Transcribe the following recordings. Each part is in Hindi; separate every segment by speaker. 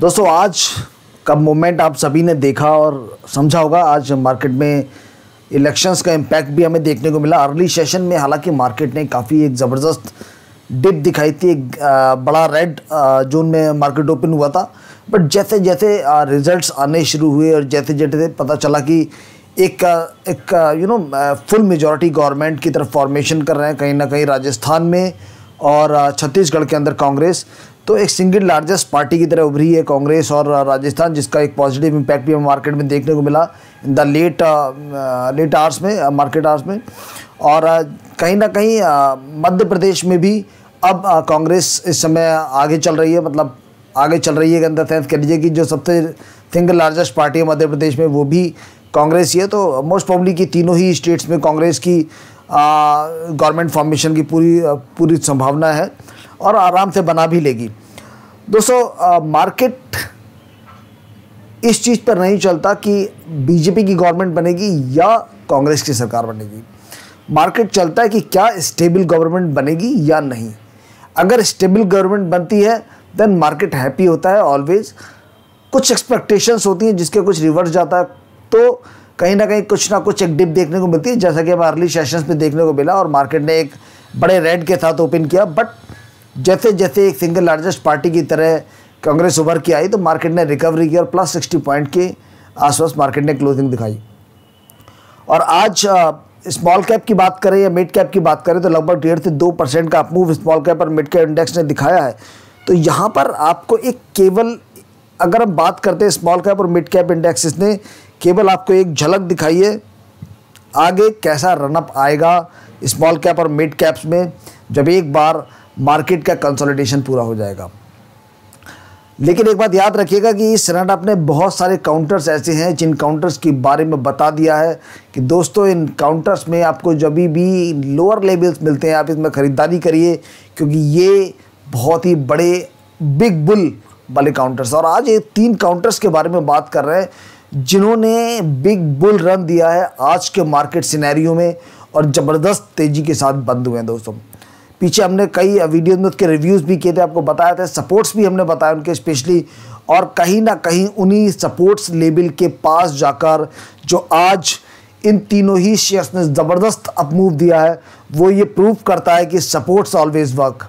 Speaker 1: दोस्तों, आज का मोमेंट आप सभी ने देखा और समझा होगा। आज मार्केट में इलेक्शंस का इम्पैक्ट भी हमें देखने को मिला। अर्ली सेशन में हालाँकि मार्केट ने काफ़ी एक ज़बरदस्त डिप दिखाई थी। एक बड़ा रेड जोन में मार्केट ओपन हुआ था। बट जैसे जैसे रिजल्ट्स आने शुरू हुए और जैसे जैसे पता चला कि एक एक you know full majority government की तरफ़ फॉर्मेशन कर रहे हैं कहीं ना कहीं राजस्थान में और छत्तीसगढ़ के अंदर कांग्रेस। तो एक सिंगल लार्जेस्ट पार्टी की तरह उभरी है कांग्रेस और राजस्थान, जिसका एक पॉजिटिव इम्पैक्ट भी हमें मार्केट में देखने को मिला in the late late hours में मार्केट आवर्स में। और कहीं ना कहीं मध्य प्रदेश में भी अब कांग्रेस इस समय आगे चल रही है मतलब आगे चल रही है द सेंस कह लीजिए कि जो सबसे सिंगल लार्जेस्ट पार्टी है मध्य प्रदेश में, वो भी कांग्रेस ही है। तो मोस्ट प्रॉब्ली की तीनों ही स्टेट्स में कांग्रेस की गवर्नमेंट फॉर्मेशन की पूरी पूरी संभावना है। और आराम से बना भी लेगी। दोस्तों मार्केट इस चीज़ पर नहीं चलता कि बीजेपी की गवर्नमेंट बनेगी या कांग्रेस की सरकार बनेगी। मार्केट चलता है कि क्या स्टेबल गवर्नमेंट बनेगी या नहीं। अगर स्टेबल गवर्नमेंट बनती है देन मार्केट हैप्पी होता है ऑलवेज कुछ एक्सपेक्टेशंस होती हैं जिसके कुछ रिवर्स जाता है तो कहीं ना कहीं कुछ ना कुछ एक डिप देखने को मिलती है, जैसा कि हमें अर्ली सेशंस में देखने को मिला और मार्केट ने एक बड़े रेड के साथ ओपन किया बट जैसे जैसे एक सिंगल लार्जेस्ट पार्टी की तरह कांग्रेस उभर के आई तो मार्केट ने रिकवरी की और प्लस सिक्सटी पॉइंट के आसपास मार्केट ने क्लोजिंग दिखाई। और आज स्मॉल कैप की बात करें या मिड कैप की बात करें तो लगभग डेढ़ से दो परसेंट का अपमूव स्मॉल कैप और मिड कैप इंडेक्स ने दिखाया है। तो यहाँ पर आपको एक केवल, अगर हम बात करते हैं स्मॉल कैप और मिड कैप इंडेक्स ने, केवल आपको एक झलक दिखाई है। आगे कैसा रनअप आएगा स्मॉल कैप और मिड कैप्स में? जब एक बार मार्केट का कंसोलिडेशन पूरा हो जाएगा। लेकिन एक बात याद रखिएगा कि इस रनअप ने बहुत सारे काउंटर्स ऐसे हैं जिन काउंटर्स के बारे में बता दिया है कि दोस्तों, इन काउंटर्स में आपको जब भी लोअर लेवल्स मिलते हैं, आप इसमें ख़रीदारी करिए, क्योंकि ये बहुत ही बड़े बिग बुल वाले काउंटर्स और आज ये तीन काउंटर्स के बारे में बात कर रहे हैं, जिन्होंने बिग बुल रन दिया है आज के मार्केट सिनेरियो में और ज़बरदस्त तेज़ी के साथ बंद हुए हैं दोस्तों। पीछे हमने कई वीडियो में उसके रिव्यूज़ भी किए थे, आपको बताया था सपोर्ट्स भी हमने बताए उनके स्पेशली और कहीं ना कहीं उन्हीं सपोर्ट्स लेवल के पास जाकर जो आज इन तीनों ही शेयर्स ने ज़बरदस्त अपमूव दिया है, वो ये प्रूव करता है कि सपोर्ट्स ऑलवेज वर्क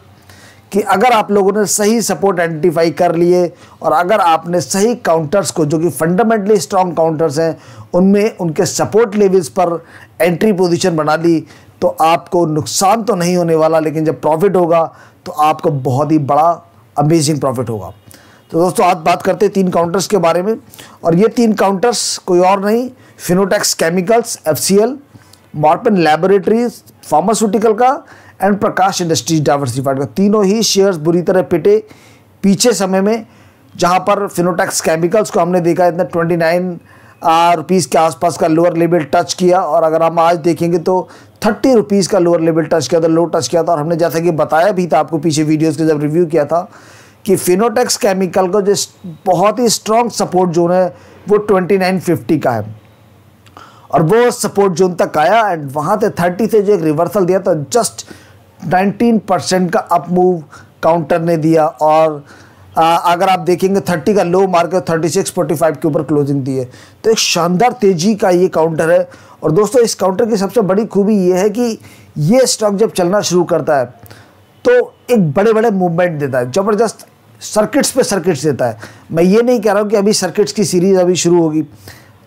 Speaker 1: कि अगर आप लोगों ने सही सपोर्ट आइडेंटिफाई कर लिए, और अगर आपने सही काउंटर्स को, जो कि फंडामेंटली स्ट्रॉन्ग काउंटर्स हैं, उनमें उनके सपोर्ट लेवल्स पर एंट्री पोजीशन बना ली तो आपको नुकसान तो नहीं होने वाला, लेकिन जब प्रॉफिट होगा तो आपको बहुत ही बड़ा अमेजिंग प्रॉफिट होगा। तो दोस्तों, आज बात करते हैं तीन काउंटर्स के बारे में। और ये तीन काउंटर्स कोई और नहीं Fineotex chemicals F C L Morepen laboratories pharmaceutical का एंड प्रकाश इंडस्ट्रीज़ डाइवर्सिफाइड का। तीनों ही शेयर्स बुरी तरह पिटे पीछे समय में, जहाँ पर फिनोटेक्स केमिकल्स को हमने देखा इतना ट्वेंटी नाइन रुपीज़ के आसपास का लोअर लेवल टच किया और अगर हम आज देखेंगे तो थर्टी रुपीज़ का लोअर लेवल टच किया था लो टच किया था और हमने जैसा कि बताया भी था आपको पीछे वीडियोस के जब रिव्यू किया था कि फिनोटेक्स केमिकल का जो बहुत ही स्ट्रॉन्ग सपोर्ट जोन है, वो ट्वेंटी नाइन फिफ्टी का है। और वो सपोर्ट जोन तक आया एंड वहाँ से थर्टी से जो एक रिवर्सल दिया था जस्ट नाइनटीन परसेंट का अप मूव काउंटर ने दिया और अगर आप देखेंगे थर्टी का low market thirty six, forty five के ऊपर क्लोजिंग दी है। तो एक शानदार तेज़ी का ये काउंटर है। और दोस्तों, इस काउंटर की सबसे बड़ी खूबी ये है कि ये स्टॉक जब चलना शुरू करता है तो एक बड़े बड़े मूवमेंट देता है। ज़बरदस्त सर्किट्स पे सर्किट्स देता है। मैं ये नहीं कह रहा हूँ कि अभी सर्किट्स की सीरीज़ अभी शुरू होगी।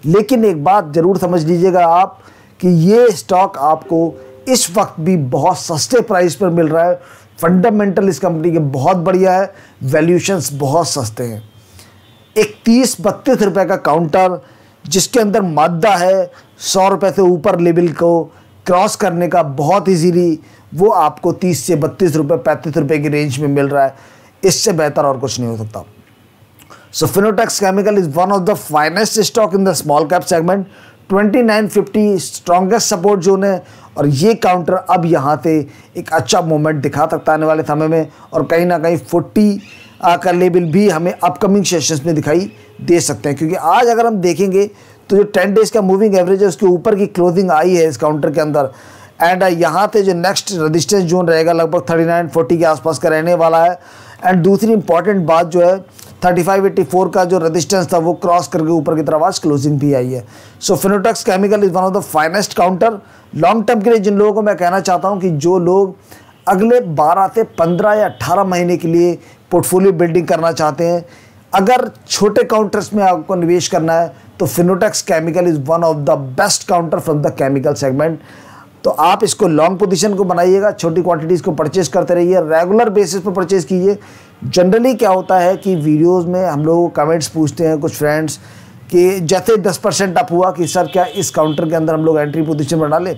Speaker 1: लेकिन एक बात ज़रूर समझ लीजिएगा आप कि ये स्टॉक आपको इस वक्त भी बहुत सस्ते प्राइस पर मिल रहा है। फंडामेंटल इस कंपनी के बहुत बढ़िया है। वैल्यूशंस बहुत सस्ते हैं। एक तीस बत्तीस रुपये का काउंटर जिसके अंदर मादा है, सौ रुपये से ऊपर लेवल को क्रॉस करने का बहुत ईजीली वो आपको तीस से बत्तीस रुपये पैंतीस रुपये की रेंज में मिल रहा है। इससे बेहतर और कुछ नहीं हो सकता। So Fineotex chemical is one of the finest stock in the small cap segment 2950 strongest support zone है। और ये काउंटर अब यहाँ से एक अच्छा मूवमेंट दिखा सकता आने वाले समय में और कहीं ना कहीं 40 का लेवल भी हमें अपकमिंग सेशंस में दिखाई दे सकते हैं। क्योंकि आज अगर हम देखेंगे तो जो टेन डेज़ का मूविंग एवरेज है, उसके ऊपर की क्लोजिंग आई है इस काउंटर के अंदर। एंड यहाँ से जो नेक्स्ट रजिस्टेंस जोन रहेगा, लगभग थर्टी नाइन फोर्टी के आसपास का रहने वाला है। एंड दूसरी इंपॉर्टेंट बात जो है 35 84 का जो रेजिस्टेंस था, वो क्रॉस करके ऊपर की तरफ़ आज क्लोजिंग भी आई है। So Fineotex chemical is one of the finest counter long term के लिए जिन लोगों को मैं कहना चाहता हूँ कि जो लोग अगले 12 से 15 या 18 महीने के लिए पोर्टफोलियो बिल्डिंग करना चाहते हैं, अगर छोटे काउंटर्स में आपको निवेश करना है तो Fineotex chemical is one of the best counter from the chemical segment तो आप इसको लॉन्ग पोजीशन को बनाइएगा, छोटी क्वांटिटीज़ को परचेज करते रहिए रेगुलर बेसिस पर परचेज कीजिए। जनरली क्या होता है कि वीडियोस में हम लोग कमेंट्स पूछते हैं कुछ फ्रेंड्स कि जैसे 10 परसेंट अप हुआ कि सर क्या इस काउंटर के अंदर हम लोग एंट्री पोजीशन बना ले?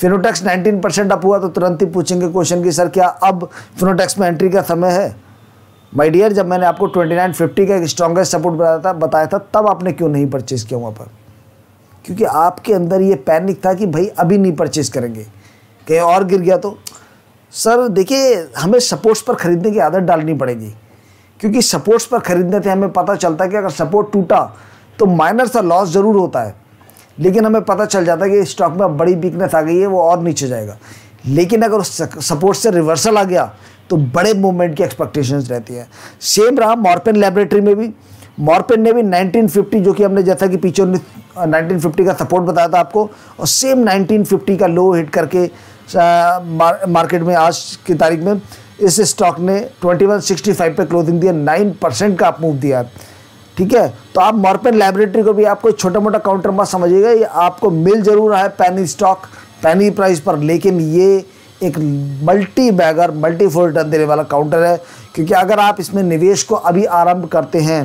Speaker 1: फिनोटेक्स 19 परसेंट अप हुआ तो तुरंत ही पूछेंगे क्वेश्चन कि सर क्या अब फिनोटेक्स में एंट्री का समय है? माय डियर जब मैंने आपको 2950 का एक स्ट्रॉन्गेस्ट सपोर्ट बताया था बताया था, तब आपने क्यों नहीं परचेज़ किया वहाँ पर? क्योंकि आपके अंदर ये पैनिक था कि भाई अभी नहीं परचेज़ करेंगे। कहीं और गिर गया तो सर देखिए, हमें सपोर्ट्स पर ख़रीदने की आदत डालनी पड़ेगी। क्योंकि सपोर्ट्स पर ख़रीदने से हमें पता चलता है कि अगर सपोर्ट टूटा तो माइनर सा लॉस ज़रूर होता है। लेकिन हमें पता चल जाता है कि स्टॉक में अब बड़ी वीकनेस आ गई है, वो और नीचे जाएगा। लेकिन अगर उस सपोर्ट से रिवर्सल आ गया तो बड़े मूवमेंट की एक्सपेक्टेशंस रहती है। सेम रहा मॉर्पेन लेबोरेटरी में भी। मॉर्पेन ने भी 1950 जो कि हमने जैसा कि पीछे 1950 का सपोर्ट बताया था आपको, और सेम 1950 का लो हिट करके मार्केट में आज की तारीख में, इस स्टॉक ने 2165 पे क्लोजिंग दिया 9 परसेंट का आप मूव दिया ठीक है? तो आप मॉर्पेन लेबोरेटरी को भी आपको छोटा मोटा काउंटर मत समझिएगा, ये आपको मिल ज़रूर रहा है पैनी स्टॉक पैनी प्राइस पर, लेकिन ये एक multi bagger multi four return देने वाला काउंटर है, क्योंकि अगर आप इसमें निवेश को अभी आरंभ करते हैं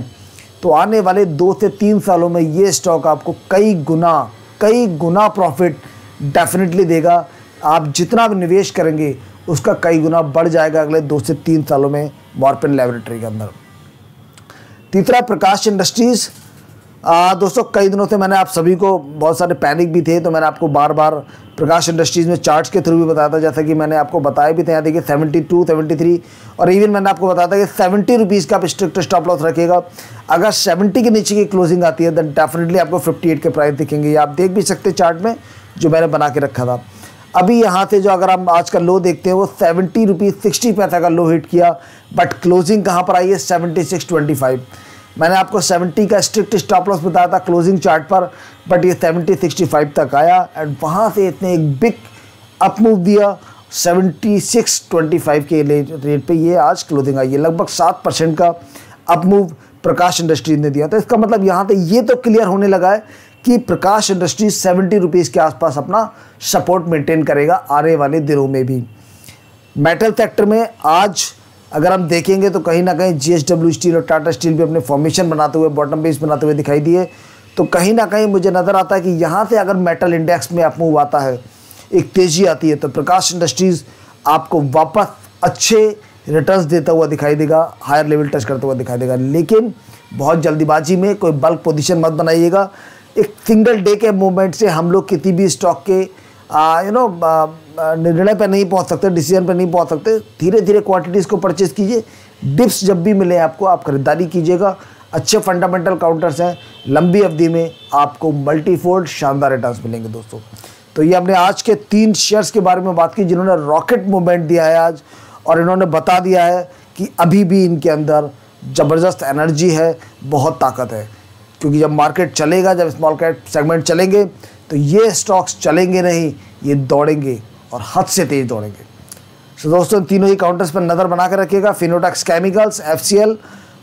Speaker 1: तो आने वाले दो से तीन सालों में ये स्टॉक आपको कई गुना कई गुना प्रॉफिट डेफिनेटली देगा। आप जितना भी निवेश करेंगे, उसका कई गुना बढ़ जाएगा अगले दो से तीन सालों में मॉर्पिन लेबोरेटरी के अंदर। तीसरा, प्रकाश इंडस्ट्रीज़। आ, दोस्तों कई दिनों से मैंने आप सभी को बहुत सारे पैनिक भी थे तो मैंने आपको बार बार प्रकाश इंडस्ट्रीज़ में चार्ट्स के थ्रू भी बताया था जैसा कि मैंने आपको बताया भी था यहाँ देखिए सेवेंटी टू सेवेंटी थ्री और इवन मैंने आपको बताया था कि सेवेंटी रुपीज़ का आप स्ट्रिक्ट स्टॉप लॉस रखेगा अगर सेवेंटी के नीचे की क्लोजिंग आती है देन डेफिनेटली आपको फिफ्टी एट के प्राइस दिखेंगे। आप देख भी सकते चार्ट में जो मैंने बना के रखा था। अभी यहाँ से जो अगर हम आज का लो देखते हैं वो सेवेंटी रुपीज़ सिक्सटी का लो हिट किया बट क्लोजिंग कहाँ पर आई है? सेवेंटी सिक्स ट्वेंटी फाइव मैंने आपको 70 का स्ट्रिक्ट स्टॉप लॉस बताया था क्लोजिंग चार्ट पर बट ये 70 65 तक आया एंड वहाँ से इतने एक बिग अप मूव दिया। 76 25 के रेट पे ये आज क्लोजिंग आई है। लगभग सात परसेंट का अप मूव प्रकाश इंडस्ट्रीज़ ने दिया। तो इसका मतलब यहाँ पे ये तो क्लियर होने लगा है कि प्रकाश इंडस्ट्रीज़ सेवेंटी रुपीज़ के आसपास अपना सपोर्ट मेंटेन करेगा आने वाले दिनों में भी। मेटल सेक्टर में आज अगर हम देखेंगे तो कहीं ना कहीं जी स्टील और टाटा स्टील भी अपने फॉर्मेशन बनाते हुए बॉटम बेस बनाते हुए दिखाई दिए। तो कहीं ना कहीं मुझे नज़र आता है कि यहाँ से अगर मेटल इंडेक्स में अप मूव आता है, एक तेज़ी आती है तो प्रकाश इंडस्ट्रीज़ आपको वापस अच्छे रिटर्न्स देता हुआ दिखाई देगा हायर लेवल टच करता हुआ दिखाई देगा। लेकिन बहुत जल्दीबाजी में कोई बल्क पोजीशन मत बनाइएगा। एक सिंगल डे के मूवमेंट से हम लोग किसी भी स्टॉक के यू नो निर्णय पर नहीं पहुँच सकते डिसीज़न पर नहीं पहुँच सकते। धीरे धीरे क्वांटिटीज़ को परचेज़ कीजिए। डिप्स जब भी मिले आपको, आप खरीदारी कीजिएगा। अच्छे फंडामेंटल काउंटर्स हैं। लंबी अवधि में आपको मल्टीफोल्ड शानदार रिटर्न्स मिलेंगे दोस्तों। तो ये हमने आज के तीन शेयर्स के बारे में बात की, जिन्होंने रॉकेट मूवमेंट दिया है आज, और इन्होंने बता दिया है कि अभी भी इनके अंदर ज़बरदस्त एनर्जी है, बहुत ताकत है। क्योंकि जब मार्केट चलेगा, जब स्मॉल कैप सेगमेंट चलेंगे तो ये स्टॉक्स चलेंगे नहीं, ये दौड़ेंगे और हद से तेज दौड़ेंगे। तो दोस्तों तीनों ही काउंटर्स पर नज़र बना कर रखिएगा। Fineotex chemicals F C L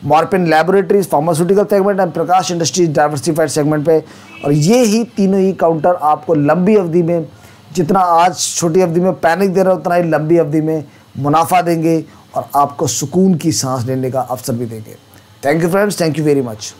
Speaker 1: Morepen laboratories pharmaceutical segment and Prakash Industries diversified segment पे। और ये ही तीनों ही काउंटर आपको लंबी अवधि में, जितना आज छोटी अवधि में पैनिक दे रहा है, उतना ही लंबी अवधि में मुनाफा देंगे और आपको सुकून की सांस लेने का अवसर भी देंगे। Thank you friends thank you very much